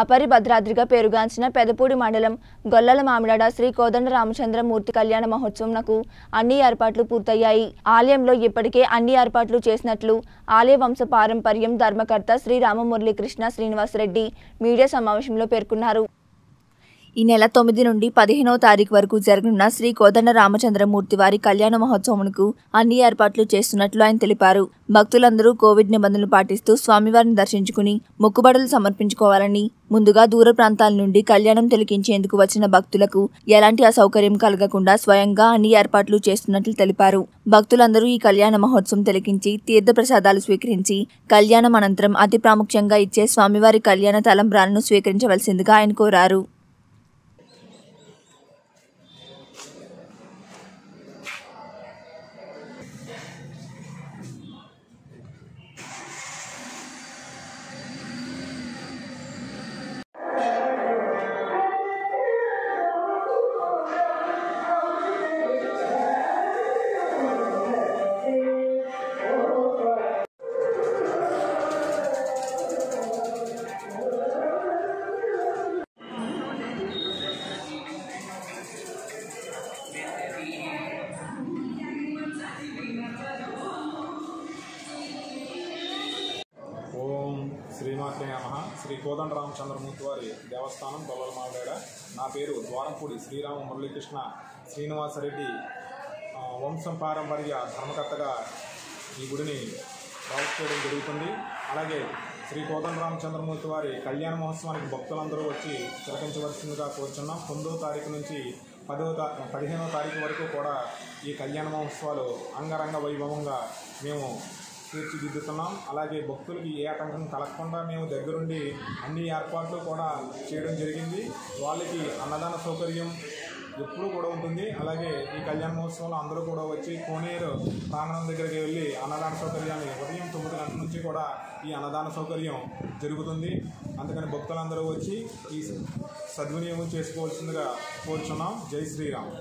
అపరి భద్రాద్రిగా పేరుగాంచిన పెదపూడి మండలం గొల్లల మామిడాడ శ్రీ కోదండ రామచంద్ర మూర్తి కళ్యాణ మహోత్సవంకు అన్ని ఏర్పాట్లు పూర్తయ్యాయి. ఆలయంలో ఇప్పటికే అన్ని ఏర్పాట్లు చేసినట్లు ఆలయ వంశ పారంపర్యం ధర్మకర్త శ్రీ రామమురళీకృష్ణ శ్రీనివాసరెడ్డి మీడియా సమావేశంలో పేర్కొన్నారు. ఈ నెల తొమ్మిది నుండి పదిహేనవ తారీఖు వరకు జరగనున్న శ్రీ కోదండ రామచంద్రమూర్తి వారి కళ్యాణ మహోత్సవంకు అన్ని ఏర్పాట్లు చేస్తున్నట్లు ఆయన తెలిపారు. భక్తులందరూ కోవిడ్ నిబంధనలు పాటిస్తూ స్వామివారిని దర్శించుకుని మొక్కుబడులు సమర్పించుకోవాలని ముందుగా దూర ప్రాంతాల నుండి కళ్యాణం తిలకించేందుకు వచ్చిన భక్తులకు ఎలాంటి అసౌకర్యం కలగకుండా స్వయంగా అన్ని ఏర్పాట్లు చేస్తున్నట్లు తెలిపారు. భక్తులందరూ ఈ కళ్యాణ మహోత్సవం తిలకించి తీర్థ ప్రసాదాలు స్వీకరించి కళ్యాణం అనంతరం అతి ప్రాముఖ్యంగా ఇచ్చే స్వామివారి కళ్యాణ తలంబ్రాలను స్వీకరించవలసిందిగా ఆయన కోరారు. ఓం నమ. శ్రీ కోదండ రామచంద్రమూర్తి వారి దేవస్థానం గొల్లలమావిడ నా పేరు ద్వారంపూడి శ్రీరామ మురళీకృష్ణ శ్రీనివాసరెడ్డి. వంశం పారంపర్య ధర్మకర్తగా ఈ గుడిని ప్రవర్తి చేయడం జరుగుతుంది. అలాగే శ్రీ కోదండ రామచంద్రమూర్తి వారి కళ్యాణ మహోత్సవానికి భక్తులందరూ వచ్చి తిలకించవలసిందిగా కోరుచున్నాం. తొమ్మిదో తారీఖు నుంచి పదవ తా పదిహేనవ తారీఖు వరకు కూడా ఈ కళ్యాణ మహోత్సవాలు అంగరంగ వైభవంగా మేము తీర్చిదిద్దుతున్నాం. అలాగే భక్తులకి ఏ ఆటంకం కలగకుండా మేము దగ్గరుండి అన్ని ఏర్పాట్లు కూడా చేయడం జరిగింది. వాళ్ళకి అన్నదాన సౌకర్యం ఎప్పుడూ కూడా ఉంటుంది. అలాగే ఈ కళ్యాణ మహోత్సవంలో అందరూ కూడా వచ్చి కోనేరు ప్రాంగణం దగ్గరికి వెళ్ళి అన్నదాన సౌకర్యాన్ని ఉదయం తొమ్మిది గంటల నుంచి కూడా ఈ అన్నదాన సౌకర్యం జరుగుతుంది. అందుకని భక్తులందరూ వచ్చి ఈ సద్వినియోగం చేసుకోవాల్సిందిగా కోరుచున్నాం. జై శ్రీరామ్.